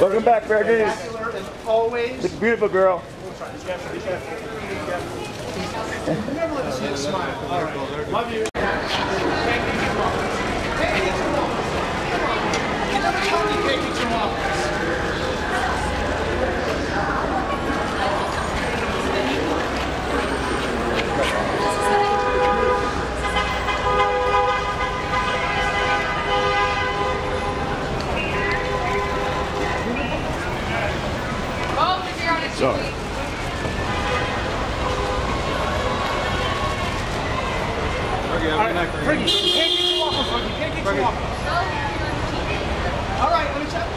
Welcome back, Fair Denise. Spectacular as always. Look beautiful, girl. Never let me see a smile. All right. Love you. Can't get you off. Can't get you off. You never told me you can't get you off. So, All right, Frankie, you can't get you off of Frankie. Can't get you off. All right, let me check.